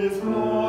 is Lord.